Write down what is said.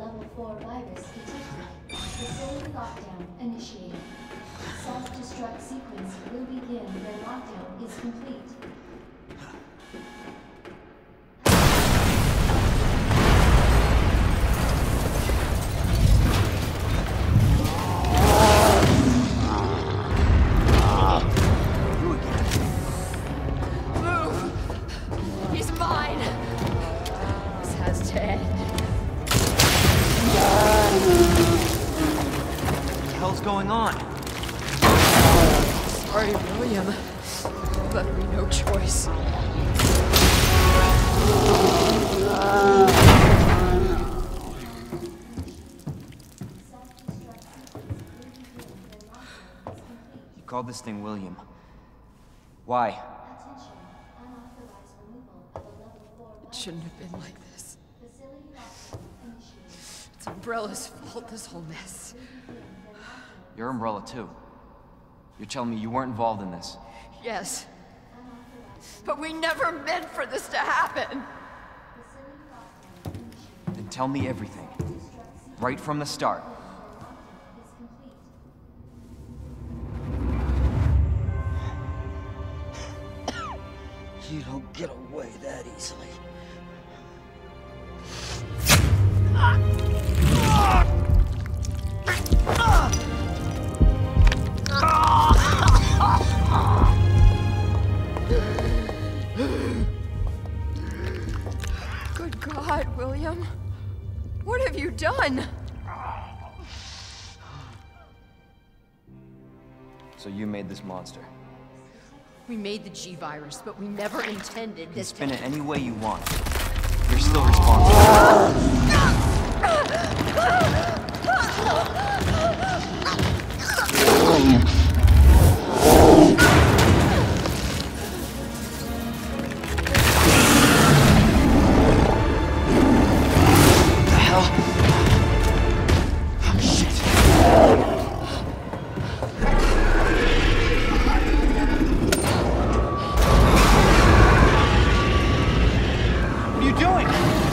level 4 virus detected. Facility lockdown initiated. Self-destruct sequence will begin when lockdown is complete. He's mine! This has to end. What the hell's going on? Sorry, William. Left me no choice. You called this thing William. Why? Attention. Unauthorized removal of a level 4 It shouldn't have been like this. Umbrella's fault, this whole mess. Your umbrella, too. You're telling me you weren't involved in this? Yes. But we never meant for this to happen! Then tell me everything. Right from the start. You don't get away that easily. Good God, William. What have you done? So you made this monster. We made the G-Virus, but we never intended You can this spin it any way you want. You're still responsible. doing?